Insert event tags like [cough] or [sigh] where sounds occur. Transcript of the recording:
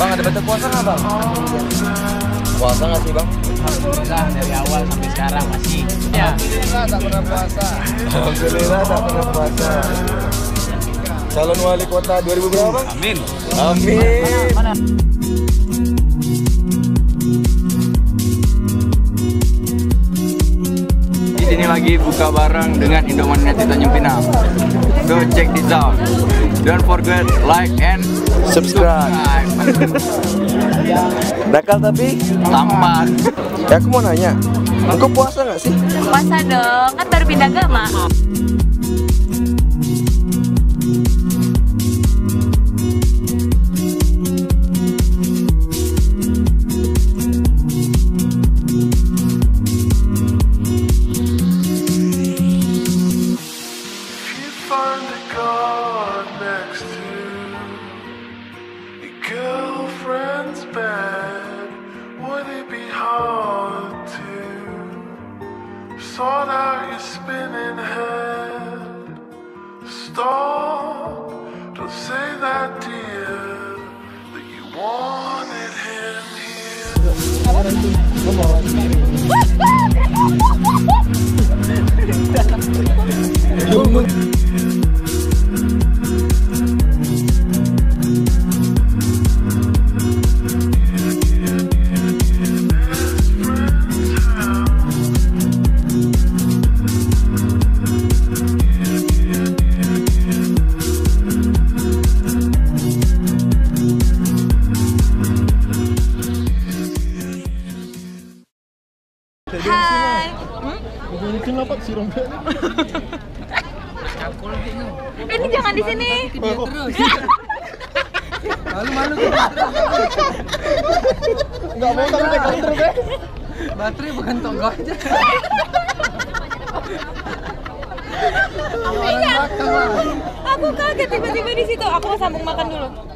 tetap puasa nggak bang? Puasa nggak sih bang? Alhamdulillah dari awal sampai sekarang masih. Ya. Alhamdulillah tak pernah puasa. Alhamdulillah tak pernah puasa. Calon wali kota 2000 berapa bang? Amin. Amin. Mana? Di sini lagi buka bareng dengan Indomania Tanjung Pinang. Go check this out. Don't forget like and Subscribe. Nakal tapi? Tampan. Ya aku mau nanya, engkau puasa nggak sih? Puasa dong, kan baru pindah agama. find a God spinning head? Stop, don't say that, dear, that you wanted him here. [laughs] Hai. [laughs] Ini jangan di sini. Nggak mau tapi pegang terus ya? Baterai bukan tonggo aja. Aku kaget tiba-tiba di situ. Aku mau sambung makan dulu.